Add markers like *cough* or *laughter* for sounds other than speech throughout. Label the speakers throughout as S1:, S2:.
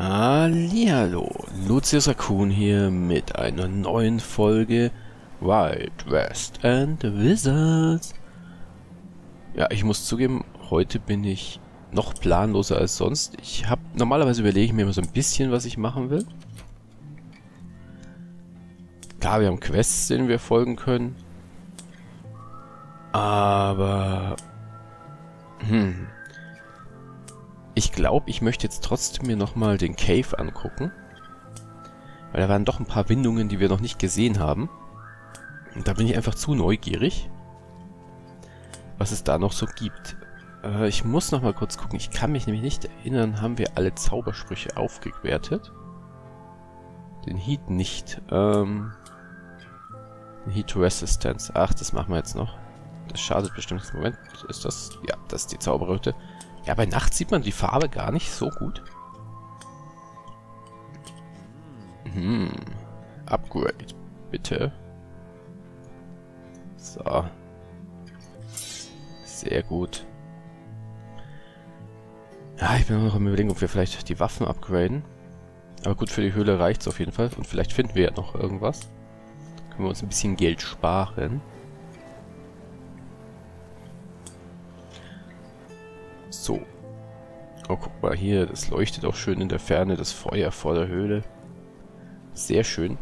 S1: Hallihallo, Lucius Raccoon hier mit einer neuen Folge Wild West and Wizards. Ja, ich muss zugeben, heute bin ich noch planloser als sonst. Ich habe normalerweise überlege ich mir immer so ein bisschen, was ich machen will. Klar, wir haben Quests, denen wir folgen können. Aber... Hm, ich glaube, ich möchte jetzt trotzdem mir nochmal den Cave angucken. Weil da waren doch ein paar Windungen, die wir noch nicht gesehen haben. Und da bin ich einfach zu neugierig, was es da noch so gibt. Äh, ich muss nochmal kurz gucken. Ich kann mich nämlich nicht erinnern, haben wir alle Zaubersprüche aufgewertet? Den Heat nicht. Ähm, Heat Resistance. Ach, das machen wir jetzt noch. Das schadet bestimmt. Moment, ist das? Ja, das ist die Zauberröte. Ja, bei Nacht sieht man die Farbe gar nicht so gut. Hm. Upgrade, bitte. So. Sehr gut. Ja, ich bin noch am überlegen, ob wir vielleicht die Waffen upgraden. Aber gut, für die Höhle reicht es auf jeden Fall. Und vielleicht finden wir ja noch irgendwas. Können wir uns ein bisschen Geld sparen. So. Oh, guck mal hier, das leuchtet auch schön in der Ferne, das Feuer vor der Höhle. Sehr schön.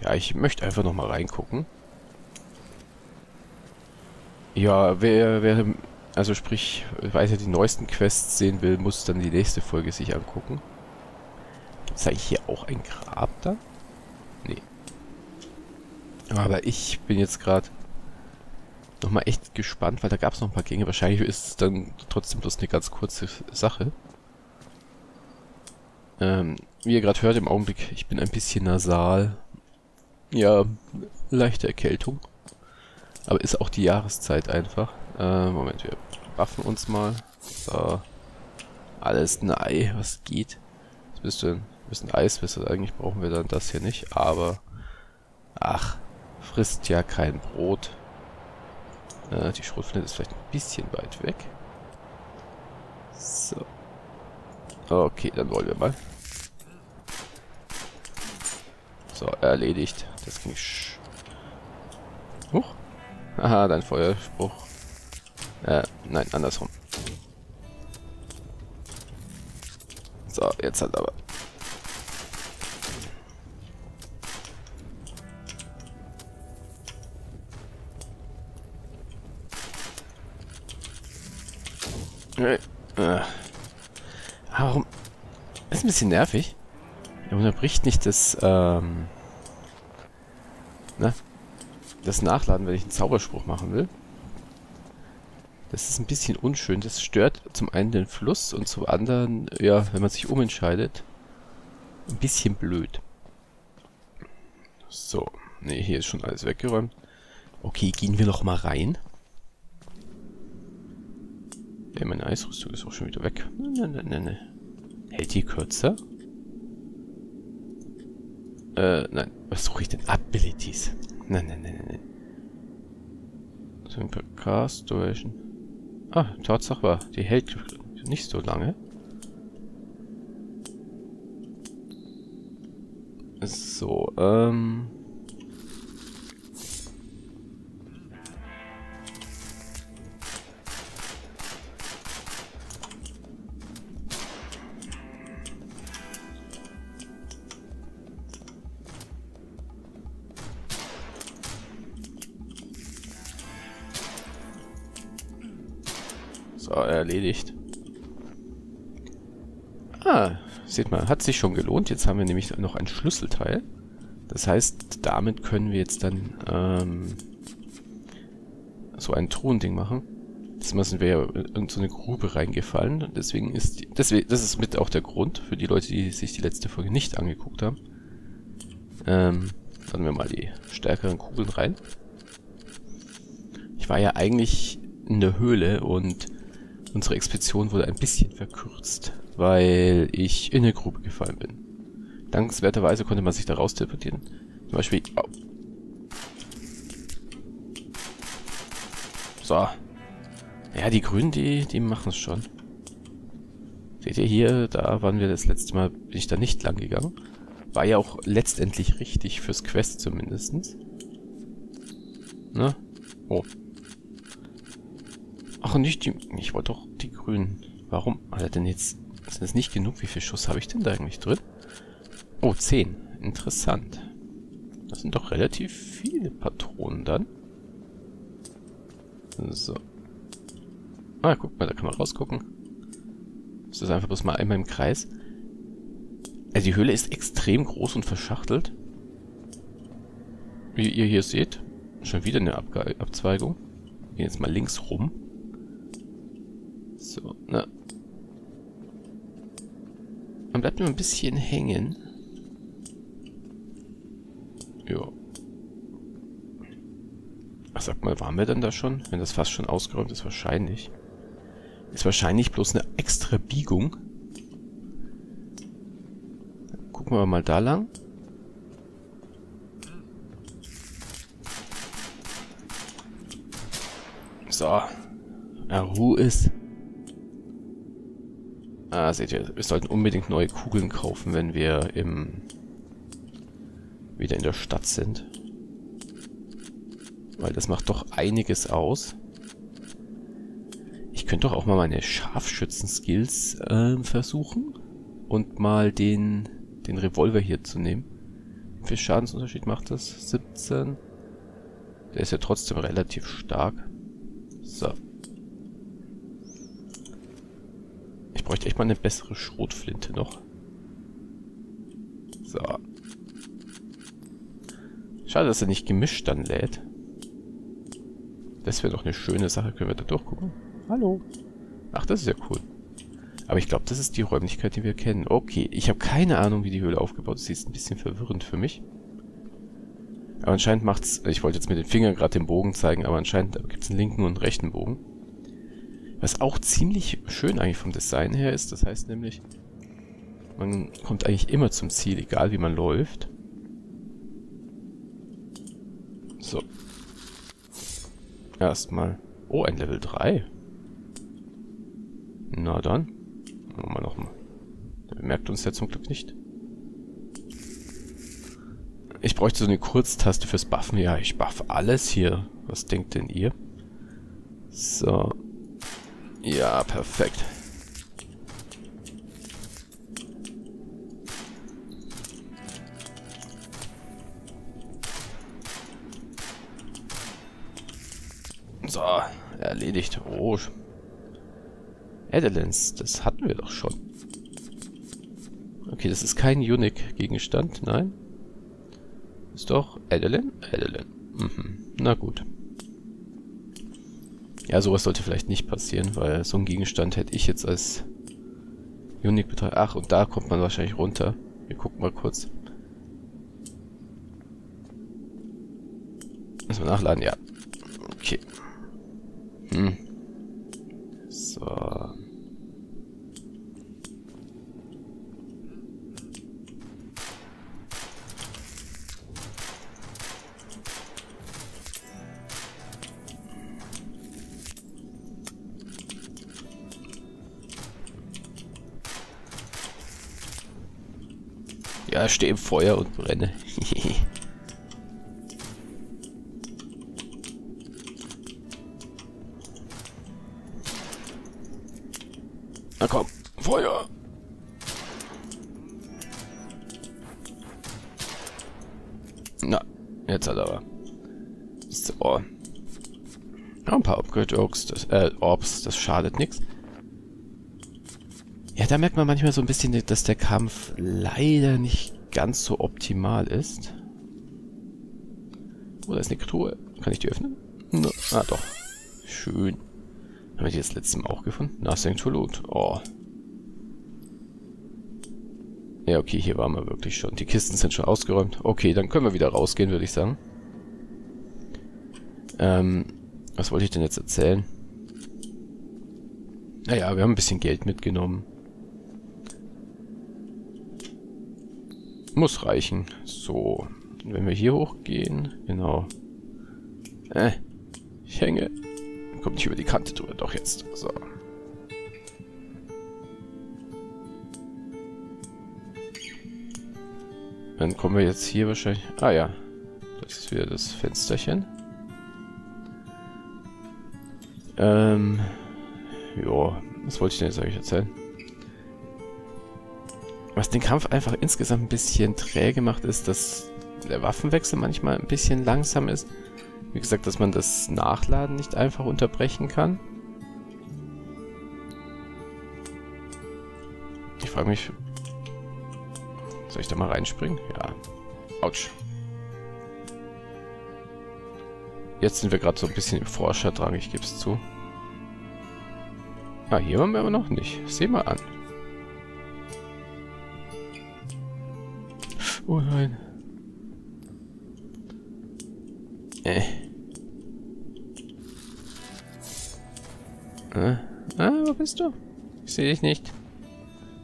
S1: Ja, ich möchte einfach noch mal reingucken. Ja, wer, wer, also sprich, weiß ja die neuesten Quests sehen will, muss dann die nächste Folge sich angucken. Es eigentlich hier auch ein Grab dann? Nee. Aber ich bin jetzt gerade nochmal echt gespannt, weil da gab es noch ein paar Gänge. Wahrscheinlich ist es dann trotzdem bloß eine ganz kurze Sache. Ähm, wie ihr gerade hört im Augenblick, ich bin ein bisschen nasal. Ja, leichte Erkältung. Aber ist auch die Jahreszeit einfach. Äh, Moment, wir waffen uns mal. So. Alles ein Ei, was geht. Was bist du denn? Du bist ein Eiswisser. Eigentlich brauchen wir dann das hier nicht, aber... Ach, frisst ja kein Brot. Äh, die Schrotflinte ist vielleicht ein bisschen weit weg. So. Okay, dann wollen wir mal. So, erledigt. Das ging sch... Huch. Aha, dein Feuerspruch. Äh, nein, andersrum. So, jetzt hat aber. Warum? Das ist ein bisschen nervig. Er unterbricht nicht das, ähm, ne? Das Nachladen, wenn ich einen Zauberspruch machen will. Das ist ein bisschen unschön. Das stört zum einen den Fluss und zum anderen, ja, wenn man sich umentscheidet, ein bisschen blöd. So. Ne, hier ist schon alles weggeräumt. Okay, gehen wir noch mal rein. Ja, meine Eisrüstung ist auch schon wieder weg. Ne, ne, ne, ne. Hält die kürzer? Äh, nein. Was suche ich denn? Abilities. Nein, nein, nein, nein. Simple Cast Duration. Ah, Tatsache war, die hält nicht so lange. So, ähm... So, erledigt. Ah, seht mal, hat sich schon gelohnt. Jetzt haben wir nämlich noch ein Schlüsselteil. Das heißt, damit können wir jetzt dann ähm, so ein Truhending machen. Das müssen wir ja in irgendeine Grube reingefallen. Deswegen ist die, deswegen, das ist mit auch der Grund für die Leute, die sich die letzte Folge nicht angeguckt haben. Ähm, laden wir mal die stärkeren Kugeln rein. Ich war ja eigentlich in der Höhle und Unsere Expedition wurde ein bisschen verkürzt, weil ich in eine Grube gefallen bin. Dankenswerterweise konnte man sich da raus teleportieren. Zum Beispiel... Oh. So. Ja, die Grünen, die, die machen es schon. Seht ihr hier, da waren wir das letzte Mal, bin ich da nicht lang gegangen. War ja auch letztendlich richtig fürs Quest zumindestens. Ne? Oh. Ach, nicht die... Ich wollte doch die grünen. Warum hat er denn jetzt... Sind das nicht genug? Wie viel Schuss habe ich denn da eigentlich drin? Oh, 10. Interessant. Das sind doch relativ viele Patronen dann. So. Ah, guck mal, da kann man rausgucken. Das ist einfach bloß mal einmal im Kreis. Also die Höhle ist extrem groß und verschachtelt. Wie ihr hier seht. Schon wieder eine Abge Abzweigung. Wir gehen jetzt mal links rum. So, na. Man bleibt nur ein bisschen hängen. Ja. Ach, sag mal, waren wir denn da schon? Wenn das fast schon ausgeräumt ist, wahrscheinlich. Ist wahrscheinlich bloß eine extra Biegung. Gucken wir mal da lang. So. Ja, Ruhe ist. Ah, seht ihr, wir sollten unbedingt neue Kugeln kaufen, wenn wir im wieder in der Stadt sind. Weil das macht doch einiges aus. Ich könnte doch auch mal meine Scharfschützen-Skills äh, versuchen. Und mal den, den Revolver hier zu nehmen. Wie viel Schadensunterschied macht das? 17. Der ist ja trotzdem relativ stark. So. Ich bräuchte echt mal eine bessere Schrotflinte noch. So. Schade, dass er nicht gemischt dann lädt. Das wäre doch eine schöne Sache. Können wir da durchgucken? Hallo. Ach, das ist ja cool. Aber ich glaube, das ist die Räumlichkeit, die wir kennen. Okay, ich habe keine Ahnung, wie die Höhle aufgebaut ist. Sie ist ein bisschen verwirrend für mich. Aber anscheinend macht's... Ich wollte jetzt mit den Fingern gerade den Bogen zeigen, aber anscheinend gibt es einen linken und einen rechten Bogen. Was auch ziemlich schön eigentlich vom Design her ist. Das heißt nämlich, man kommt eigentlich immer zum Ziel, egal wie man läuft. So. Erstmal. Oh, ein Level 3. Na dann. Machen wir nochmal. Der bemerkt uns ja zum Glück nicht. Ich bräuchte so eine Kurztaste fürs Buffen. Ja, ich buff alles hier. Was denkt denn ihr? So. Ja, perfekt. So, erledigt. Oh. Adelens, das hatten wir doch schon. Okay, das ist kein Unique-Gegenstand, nein. Ist doch Adeline? Adeline. Mhm. Na gut. Ja, sowas sollte vielleicht nicht passieren, weil so ein Gegenstand hätte ich jetzt als Unique betrachtet. Ach, und da kommt man wahrscheinlich runter. Wir gucken mal kurz. Müssen wir nachladen? Ja. Ja, stehe im Feuer und brenne. *laughs* Na komm, Feuer! Na, jetzt hat er aber. So. Ja, ein paar Upgrade-Orbs, das, äh, Orbs, das schadet nichts. Ja, da merkt man manchmal so ein bisschen, dass der Kampf leider nicht ganz so optimal ist. Oh, da ist eine Truhe. Kann ich die öffnen? No. Ah, doch. Schön. Haben wir die das letzte Mal auch gefunden? Nothing to loot. Oh. Ja, okay, hier waren wir wirklich schon. Die Kisten sind schon ausgeräumt. Okay, dann können wir wieder rausgehen, würde ich sagen. Ähm, was wollte ich denn jetzt erzählen? Naja, wir haben ein bisschen Geld mitgenommen. muss reichen. So, wenn wir hier hochgehen, genau. Äh, ich hänge. Kommt nicht über die Kante drüber, doch jetzt. So. Dann kommen wir jetzt hier wahrscheinlich... Ah ja, das ist wieder das Fensterchen. Ähm, ja, was wollte ich denn jetzt eigentlich erzählen? Was den Kampf einfach insgesamt ein bisschen träge macht, ist, dass der Waffenwechsel manchmal ein bisschen langsam ist. Wie gesagt, dass man das Nachladen nicht einfach unterbrechen kann. Ich frage mich... Soll ich da mal reinspringen? Ja. Autsch. Jetzt sind wir gerade so ein bisschen im Forscherdrang, ich gebe es zu. Ah, hier waren wir aber noch nicht. Seh mal an. Oh nein. Äh. Äh. Ah, wo bist du? Ich sehe dich nicht.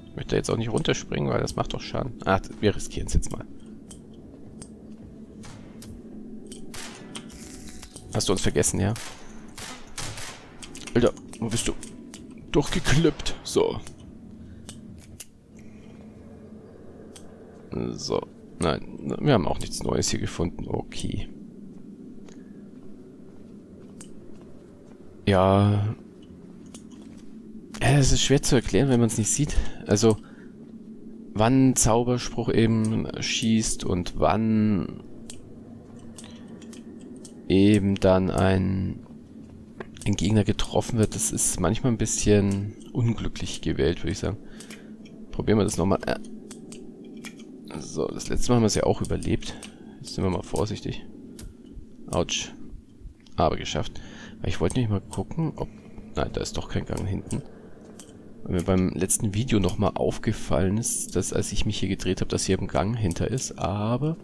S1: Ich möchte jetzt auch nicht runterspringen, weil das macht doch Schaden. Ah, wir riskieren es jetzt mal. Hast du uns vergessen, ja? Alter, wo bist du? Durchgeklippt. So. So. Nein, wir haben auch nichts Neues hier gefunden. Okay. Ja. Es ist schwer zu erklären, wenn man es nicht sieht. Also, wann Zauberspruch eben schießt und wann eben dann ein, ein Gegner getroffen wird, das ist manchmal ein bisschen unglücklich gewählt, würde ich sagen. Probieren wir das nochmal. Äh. So, das letzte Mal haben wir es ja auch überlebt. Jetzt sind wir mal vorsichtig. Autsch. Aber geschafft. Ich wollte nicht mal gucken, ob... Nein, da ist doch kein Gang hinten. Weil mir beim letzten Video nochmal aufgefallen ist, dass als ich mich hier gedreht habe, dass hier ein Gang hinter ist. Aber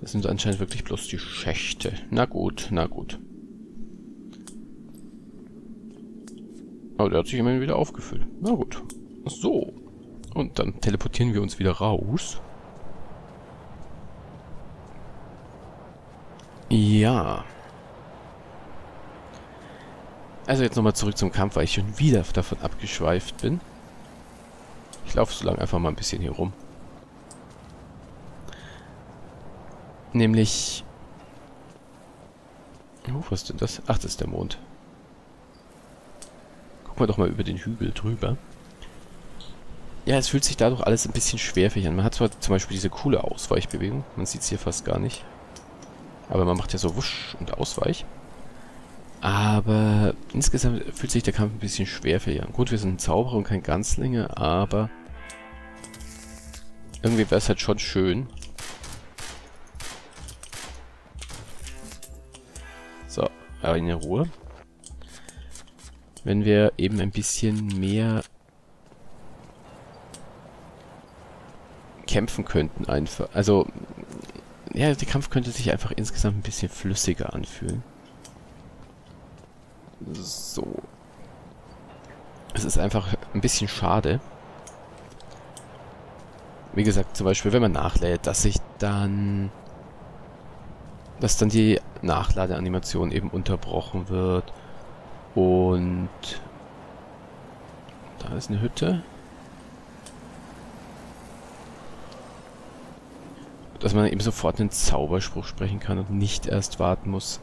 S1: das sind anscheinend wirklich bloß die Schächte. Na gut, na gut. Aber der hat sich immerhin wieder aufgefüllt. Na gut. So. Und dann teleportieren wir uns wieder raus. Ja. Also jetzt nochmal zurück zum Kampf, weil ich schon wieder davon abgeschweift bin. Ich laufe so lange einfach mal ein bisschen hier rum. Nämlich... Oh, was ist denn das? Ach, das ist der Mond. Gucken wir doch mal über den Hügel drüber. Ja, es fühlt sich dadurch alles ein bisschen schwerfällig an. Man hat zwar zum Beispiel diese coole Ausweichbewegung. Man sieht es hier fast gar nicht. Aber man macht ja so wusch und Ausweich. Aber insgesamt fühlt sich der Kampf ein bisschen schwerfällig an. Gut, wir sind Zauberer und kein Ganzlinge, aber irgendwie wäre es halt schon schön, aber in Ruhe. Wenn wir eben ein bisschen mehr kämpfen könnten einfach. Also, ja, der Kampf könnte sich einfach insgesamt ein bisschen flüssiger anfühlen. So. Es ist einfach ein bisschen schade. Wie gesagt, zum Beispiel, wenn man nachlädt, dass sich dann dass dann die Nachladeanimation eben unterbrochen wird. Und da ist eine Hütte. Dass man eben sofort einen Zauberspruch sprechen kann und nicht erst warten muss,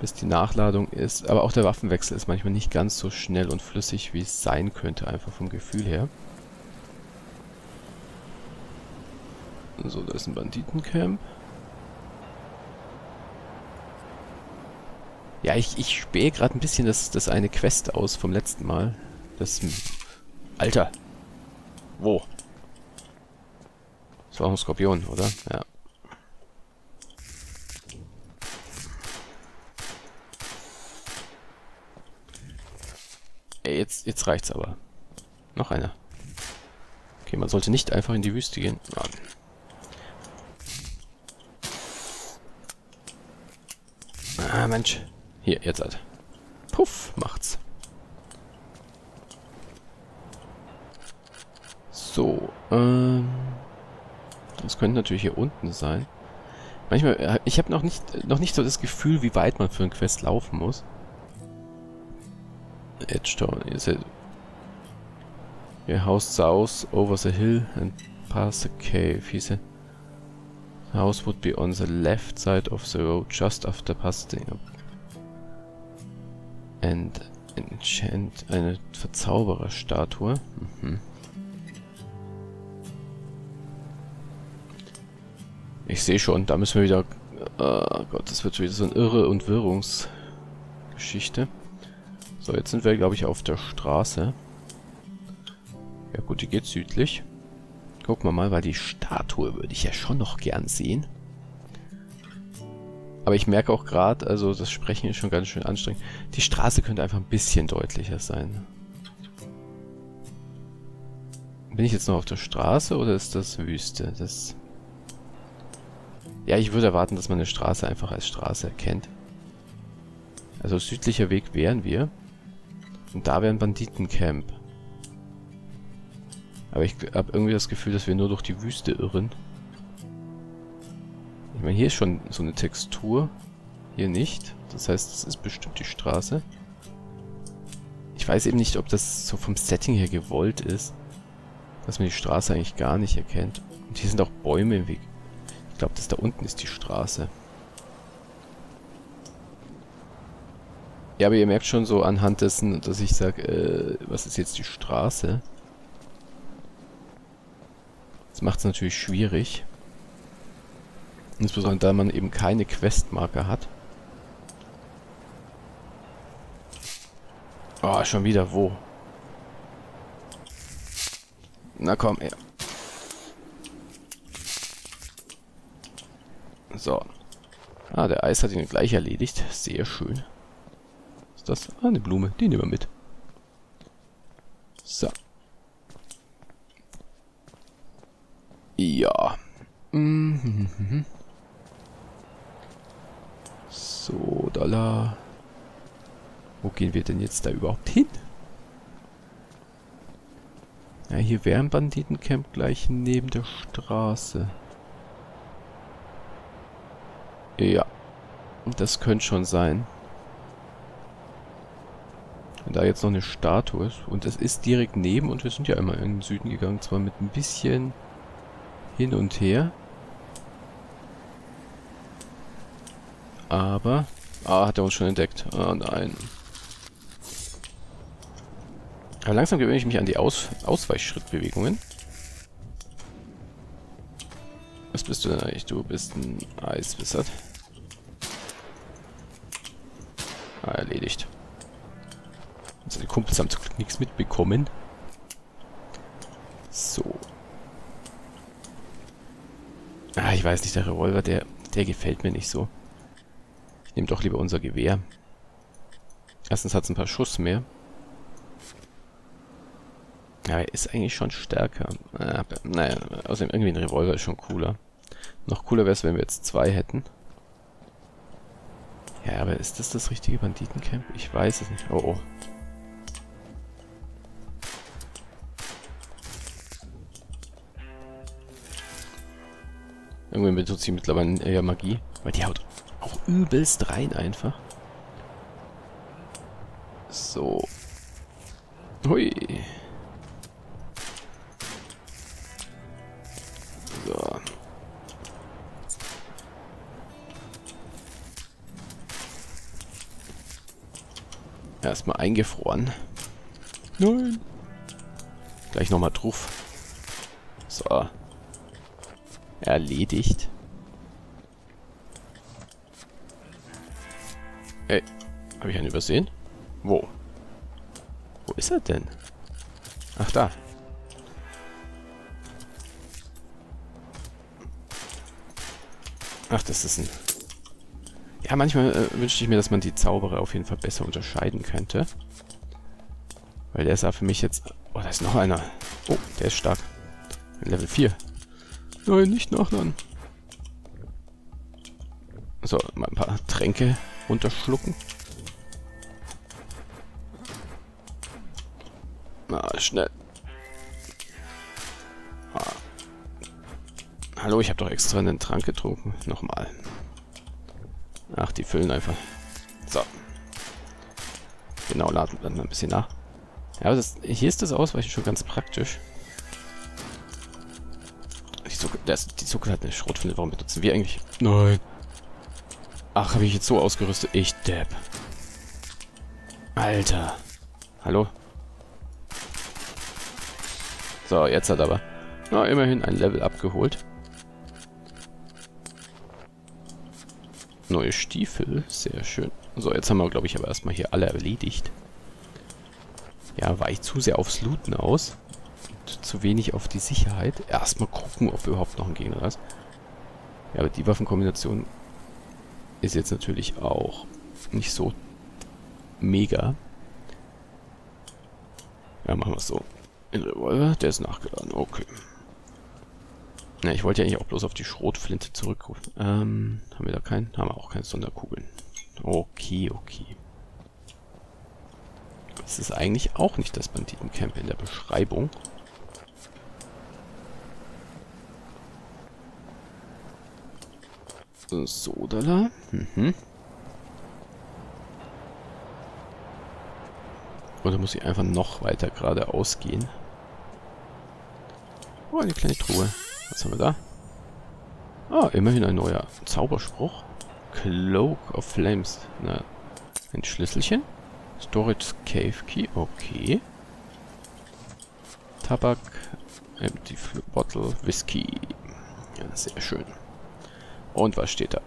S1: bis die Nachladung ist. Aber auch der Waffenwechsel ist manchmal nicht ganz so schnell und flüssig, wie es sein könnte, einfach vom Gefühl her. So, da ist ein Banditencamp. Ja, ich, ich spähe gerade ein bisschen das, das eine Quest aus vom letzten Mal. Das... Alter! Wo? Das war auch ein Skorpion, oder? Ja. Ey, jetzt, jetzt reicht's aber. Noch einer. Okay, man sollte nicht einfach in die Wüste gehen. Ah, Mensch. Hier, jetzt halt. Puff, macht's. So, ähm... Das könnte natürlich hier unten sein. Manchmal, äh, ich habe noch nicht, noch nicht so das Gefühl, wie weit man für ein Quest laufen muss. Edge Town, ihr seht... Your house south over the hill and past the cave, he said. House would be on the left side of the road just after passing up. And enchant eine Verzaubererstatue. Mhm. Ich sehe schon, da müssen wir wieder... Oh Gott, das wird wieder so eine Irre- und Wirrungsgeschichte. So, jetzt sind wir, glaube ich, auf der Straße. Ja gut, die geht südlich. Gucken wir mal, weil die Statue würde ich ja schon noch gern sehen. Aber ich merke auch gerade, also das Sprechen ist schon ganz schön anstrengend. Die Straße könnte einfach ein bisschen deutlicher sein. Bin ich jetzt noch auf der Straße oder ist das Wüste? Das ja, ich würde erwarten, dass man eine Straße einfach als Straße erkennt. Also südlicher Weg wären wir. Und da wäre ein Banditencamp. Aber ich habe irgendwie das Gefühl, dass wir nur durch die Wüste irren. Ich meine, hier ist schon so eine Textur. Hier nicht. Das heißt, das ist bestimmt die Straße. Ich weiß eben nicht, ob das so vom Setting her gewollt ist. Dass man die Straße eigentlich gar nicht erkennt. Und hier sind auch Bäume im Weg. Ich glaube, das da unten ist die Straße. Ja, aber ihr merkt schon so anhand dessen, dass ich sage, äh, was ist jetzt die Straße? Das macht es natürlich schwierig. Insbesondere da man eben keine Questmarker hat. Oh, schon wieder wo? Na komm, ey. So. Ah, der Eis hat ihn gleich erledigt. Sehr schön. Was ist das? Ah, eine Blume. Die nehmen wir mit. So. Ja. So, Dollar. Wo gehen wir denn jetzt da überhaupt hin? Ja, hier wäre ein Banditencamp gleich neben der Straße. Ja. Das könnte schon sein. Wenn da jetzt noch eine Statue ist. Und es ist direkt neben und wir sind ja immer in den Süden gegangen. Zwar mit ein bisschen hin und her. Aber... Ah, hat er uns schon entdeckt. Ah, nein. Aber langsam gewöhne ich mich an die Aus Ausweichschrittbewegungen. Bist du denn eigentlich? Du bist ein Eiswissert. Ah, erledigt. Also die Kumpels haben zum Glück nichts mitbekommen. So. Ah, ich weiß nicht, der Revolver, der, der gefällt mir nicht so. Ich nehme doch lieber unser Gewehr. Erstens hat es ein paar Schuss mehr. Ja, er ist eigentlich schon stärker. Ah, naja, außerdem irgendwie ein Revolver ist schon cooler. Noch cooler wäre es, wenn wir jetzt zwei hätten. Ja, aber ist das das richtige Banditencamp? Ich weiß es nicht. Oh, oh. Irgendwie benutzt sie mittlerweile eher Magie. Weil die haut auch übelst rein einfach. So. Hui. Erstmal eingefroren. Nein. Gleich nochmal drauf. So. Erledigt. Ey, habe ich einen übersehen? Wo? Wo ist er denn? Ach, da. Ach, das ist ein ja, manchmal äh, wünschte ich mir, dass man die Zauberer auf jeden Fall besser unterscheiden könnte. Weil der sah für mich jetzt... Oh, da ist noch einer. Oh, der ist stark. Level 4. Nein, nicht nachladen. So, mal ein paar Tränke runterschlucken. Na, schnell. Ah. Hallo, ich habe doch extra einen Trank getrunken. Nochmal. Ach, die füllen einfach. So. Genau, laden wir ein bisschen nach. Ja, das, hier ist das Ausweichen schon ganz praktisch. die Zucker, das, die Zucker hat eine Schrotflinte. Warum benutzen wir eigentlich? Nein. Ach, habe ich jetzt so ausgerüstet? Ich Depp. Alter. Hallo? So, jetzt hat aber... Na, immerhin ein Level abgeholt. Neue Stiefel, sehr schön. So, jetzt haben wir, glaube ich, aber erstmal hier alle erledigt. Ja, war ich zu sehr aufs Looten aus. Und zu wenig auf die Sicherheit. Erstmal gucken, ob überhaupt noch ein Gegner ist. Ja, aber die Waffenkombination ist jetzt natürlich auch nicht so mega. Ja, machen wir es so. Ein Revolver, der ist nachgeladen. Okay. Na, ich wollte ja eigentlich auch bloß auf die Schrotflinte zurückrufen. Ähm, haben wir da keinen? Haben wir auch keine Sonderkugeln. Okay, okay. Das ist eigentlich auch nicht das Banditencamp in der Beschreibung. So, da. Mhm. Oder muss ich einfach noch weiter geradeaus gehen? Oh, eine kleine Truhe. Was haben wir da? Ah, immerhin ein neuer Zauberspruch. Cloak of Flames. Na, ein Schlüsselchen. Storage Cave Key. Okay. Tabak. Empty Bottle. Whisky. Ja, sehr schön. Und was steht da?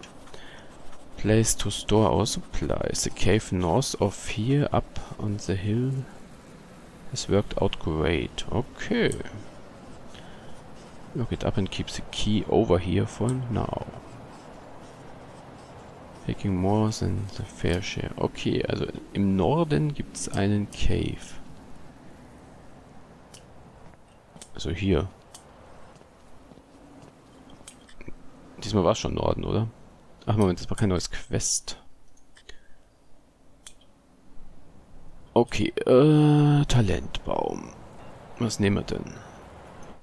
S1: Place to store our supplies. The cave north of here up on the hill has worked out great. Okay. Look it up and keep the key over here for now. Taking more than the fair share. Okay, also im Norden gibt es einen Cave. Also hier. Diesmal war es schon Norden, oder? Ach Moment, das war kein neues Quest. Okay, äh, Talentbaum. Was nehmen wir denn?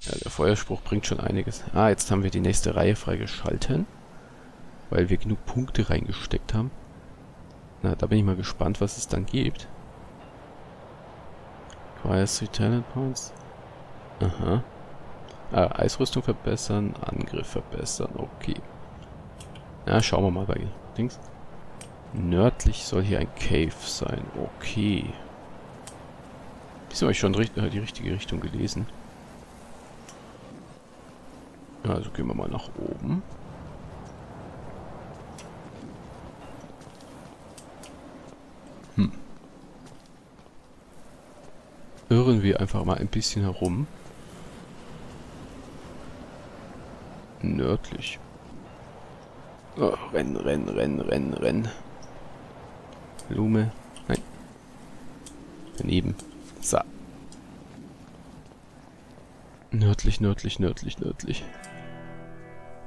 S1: Ja, der Feuerspruch bringt schon einiges. Ah, jetzt haben wir die nächste Reihe freigeschalten. Weil wir genug Punkte reingesteckt haben. Na, da bin ich mal gespannt, was es dann gibt. Requires 3 Talent Points. Aha. Ah, Eisrüstung verbessern, Angriff verbessern, okay. Na, schauen wir mal bei Dings. Nördlich soll hier ein Cave sein, okay. Diesmal habe ich schon die richtige Richtung gelesen. Also gehen wir mal nach oben. Hm. Irren wir einfach mal ein bisschen herum. Nördlich. Oh, rennen, rennen, rennen, rennen, rennen. Blume. Nein. Daneben. So. Nördlich, nördlich, nördlich, nördlich.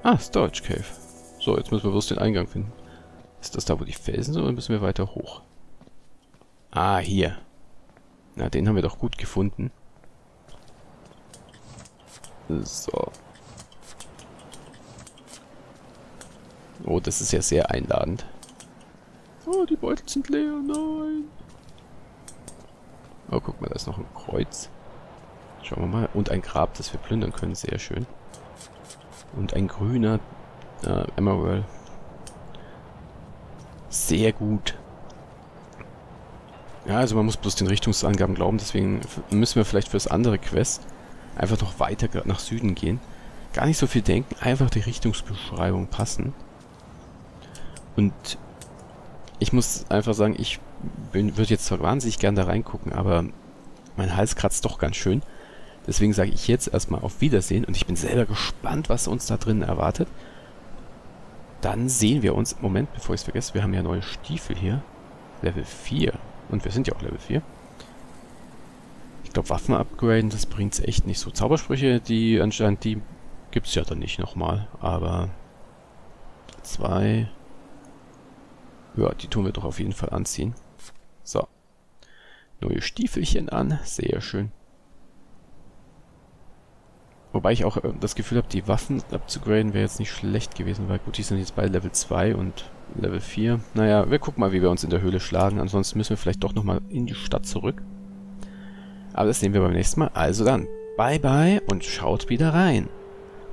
S1: Ah, Storage Cave. So, jetzt müssen wir bloß den Eingang finden. Ist das da, wo die Felsen sind, oder müssen wir weiter hoch? Ah, hier. Na, den haben wir doch gut gefunden. So. Oh, das ist ja sehr einladend. Oh, die Beutel sind leer. Nein. Oh, guck mal, da ist noch ein Kreuz. Schauen wir mal. Und ein Grab, das wir plündern können. Sehr schön. Und ein grüner äh, Emerald. Sehr gut. Ja, also man muss bloß den Richtungsangaben glauben, deswegen müssen wir vielleicht fürs andere Quest einfach noch weiter nach Süden gehen. Gar nicht so viel denken, einfach die Richtungsbeschreibung passen. Und ich muss einfach sagen, ich würde jetzt zwar wahnsinnig gern da reingucken, aber mein Hals kratzt doch ganz schön. Deswegen sage ich jetzt erstmal auf Wiedersehen und ich bin selber gespannt, was uns da drin erwartet. Dann sehen wir uns, Moment, bevor ich es vergesse, wir haben ja neue Stiefel hier. Level 4. Und wir sind ja auch Level 4. Ich glaube, Waffen upgraden, das bringt es echt nicht so. Zaubersprüche, die anscheinend, die gibt es ja dann nicht nochmal. Aber zwei. Ja, die tun wir doch auf jeden Fall anziehen. So. Neue Stiefelchen an. Sehr schön. Wobei ich auch äh, das Gefühl habe, die Waffen abzugraden wäre jetzt nicht schlecht gewesen, weil gut, die sind jetzt bei Level 2 und Level 4. Naja, wir gucken mal, wie wir uns in der Höhle schlagen. Ansonsten müssen wir vielleicht doch nochmal in die Stadt zurück. Aber das sehen wir beim nächsten Mal. Also dann, bye bye und schaut wieder rein.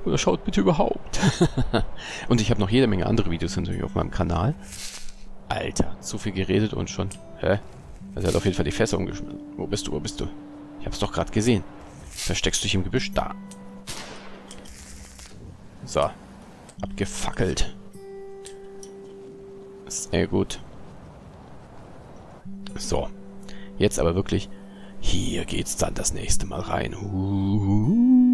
S1: Oder schaut bitte überhaupt. *laughs* und ich habe noch jede Menge andere Videos natürlich auf meinem Kanal. Alter, zu viel geredet und schon. Hä? Also er hat auf jeden Fall die Fässer umgeschmissen. Wo bist du, wo bist du? Ich hab's doch gerade gesehen. Versteckst du dich im Gebüsch? Da. So. Abgefackelt. Sehr gut. So. Jetzt aber wirklich. Hier geht's dann das nächste Mal rein. Huhuhu.